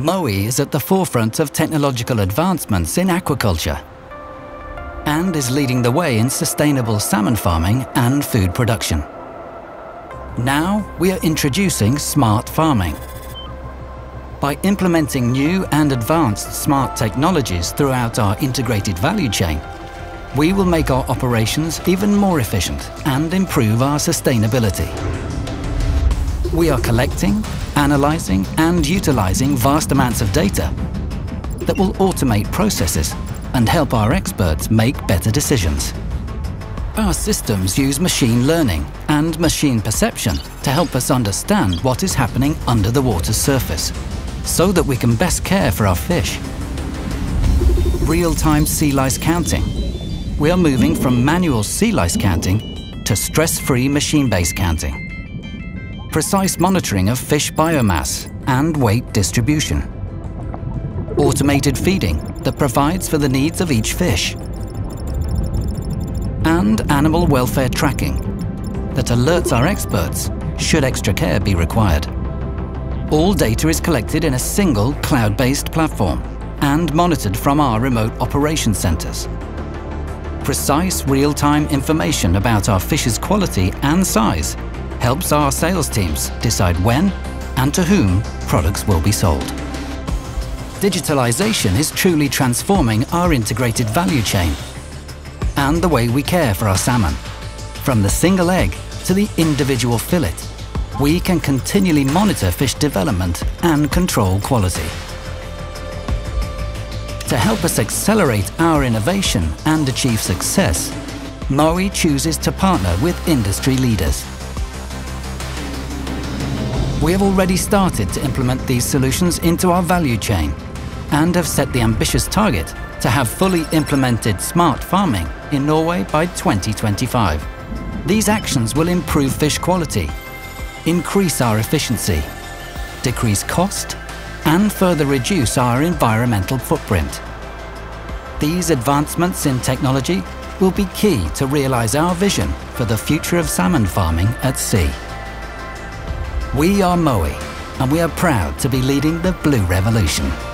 Mowi is at the forefront of technological advancements in aquaculture and is leading the way in sustainable salmon farming and food production. Now we are introducing smart farming. By implementing new and advanced smart technologies throughout our integrated value chain, we will make our operations even more efficient and improve our sustainability. We are collecting, analysing and utilising vast amounts of data that will automate processes and help our experts make better decisions. Our systems use machine learning and machine perception to help us understand what is happening under the water's surface, so that we can best care for our fish. Real-time sea lice counting. We are moving from manual sea lice counting to stress-free machine-based counting. Precise monitoring of fish biomass and weight distribution. Automated feeding that provides for the needs of each fish and animal welfare tracking that alerts our experts should extra care be required. All data is collected in a single cloud-based platform and monitored from our remote operation centres. Precise real-time information about our fish's quality and size helps our sales teams decide when and to whom products will be sold. Digitalisation is truly transforming our integrated value chain and the way we care for our salmon. From the single egg to the individual fillet, we can continually monitor fish development and control quality. To help us accelerate our innovation and achieve success, Mowi chooses to partner with industry leaders. We have already started to implement these solutions into our value chain and have set the ambitious target to have fully implemented smart farming in Norway by 2025. These actions will improve fish quality, increase our efficiency, decrease cost, and further reduce our environmental footprint. These advancements in technology will be key to realise our vision for the future of salmon farming at sea. We are Mowi, and we are proud to be leading the Blue Revolution.